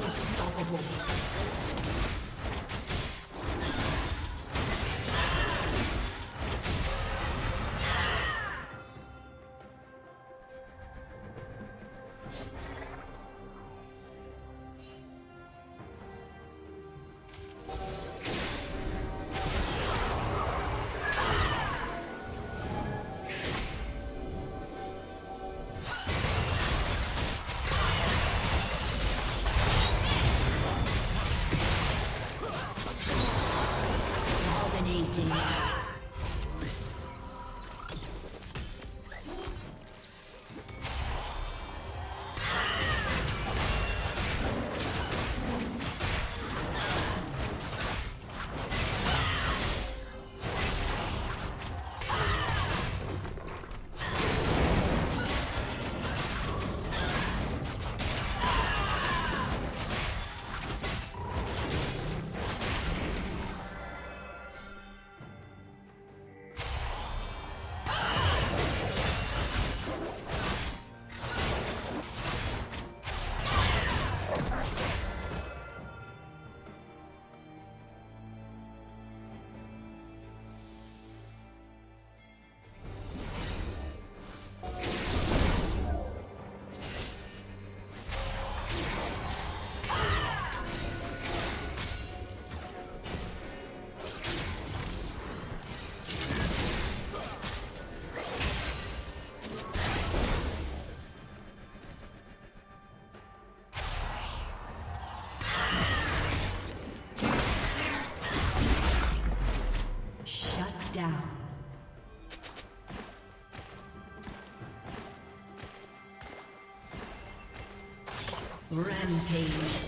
我死都不动 Rampage.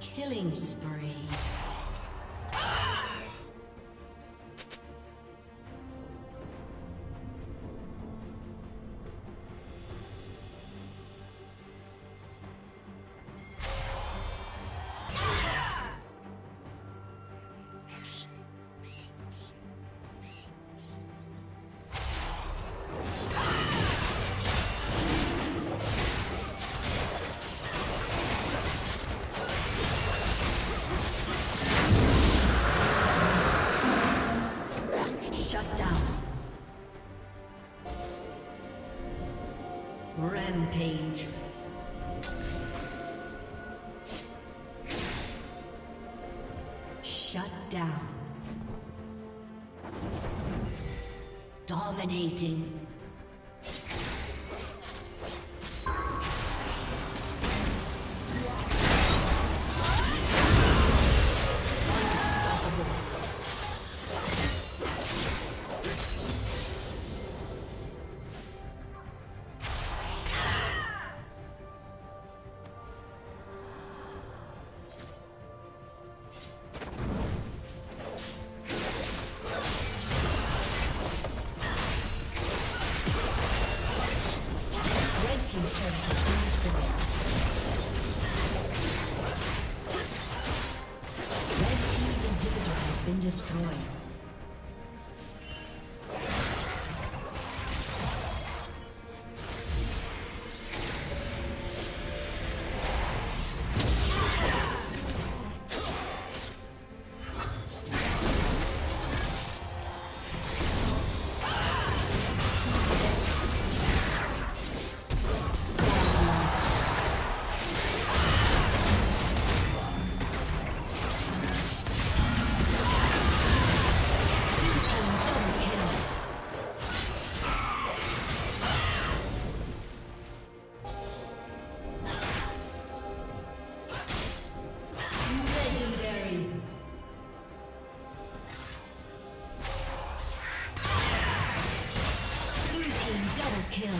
Killing spree. Dominating. Kill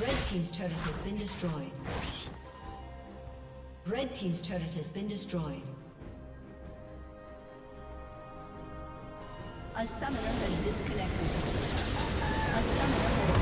Red team's turret has been destroyed. Red Team's turret has been destroyed. A summoner has disconnected. A summoner has